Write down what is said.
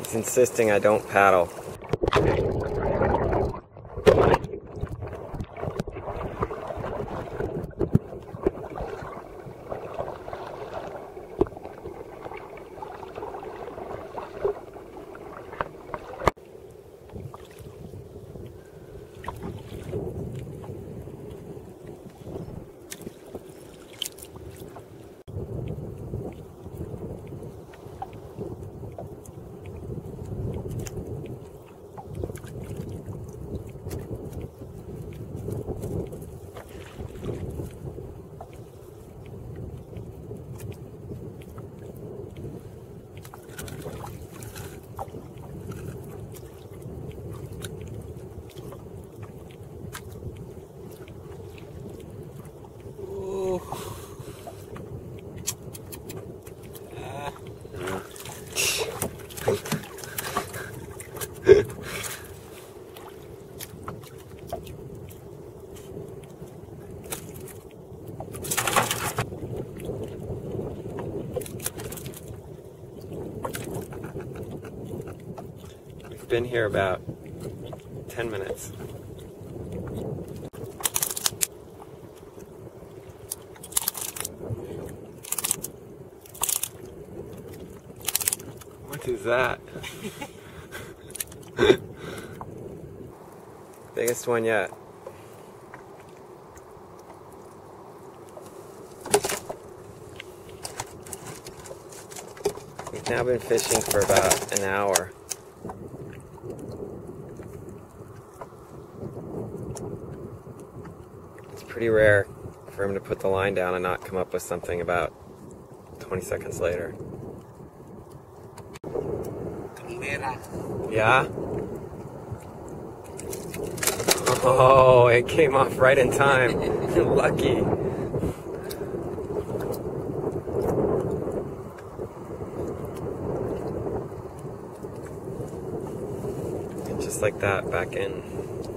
He's insisting I don't paddle. Been here about 10 minutes. What is that? Biggest one yet. We've now been fishing for about an hour. Pretty rare for him to put the line down and not come up with something about 20 seconds later. Yeah? Oh, it came off right in time. Lucky. Just like that, back in.